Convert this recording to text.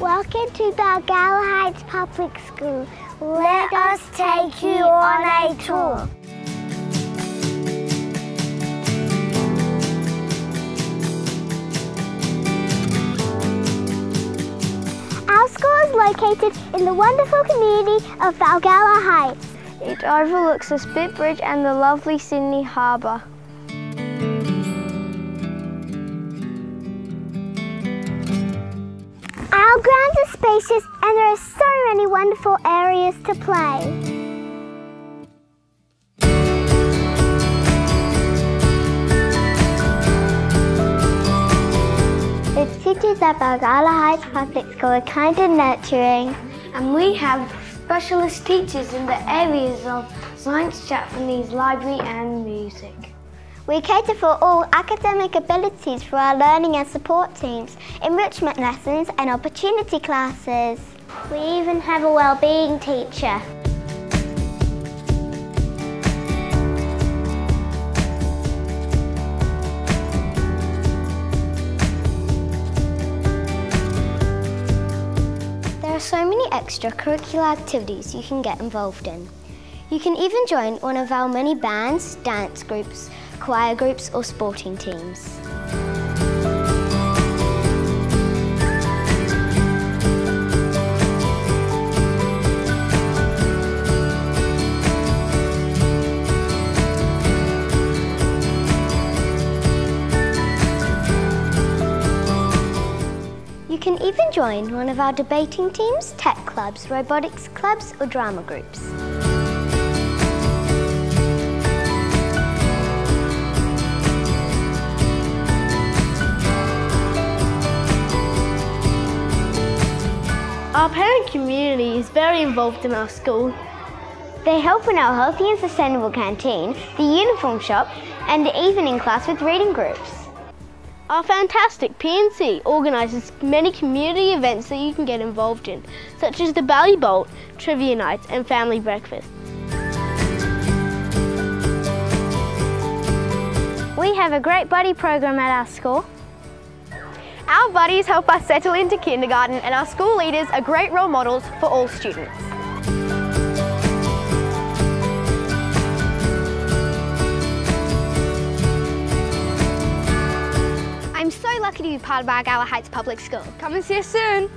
Welcome to Balgowlah Heights Public School. Let us take you on a tour. Our school is located in the wonderful community of Balgowlah Heights. It overlooks the Spit Bridge and the lovely Sydney Harbour. Our grounds are spacious and there are so many wonderful areas to play. The teachers at Balgowlah Heights Public School are kind and nurturing. And we have specialist teachers in the areas of science, Japanese, library and music. We cater for all academic abilities for our learning and support teams, enrichment lessons and opportunity classes. We even have a well-being teacher. There are so many extracurricular activities you can get involved in. You can even join one of our many bands, dance groups, choir groups or sporting teams. You can even join one of our debating teams, tech clubs, robotics clubs or drama groups. Our parent community is very involved in our school. They help in our healthy and sustainable canteen, the uniform shop and the evening class with reading groups. Our fantastic P&C organises many community events that you can get involved in, such as the Bally Bolt, trivia nights and family breakfast. We have a great buddy program at our school. Our buddies help us settle into kindergarten and our school leaders are great role models for all students. I'm so lucky to be part of Balgowlah Heights Public School. Come and see us soon.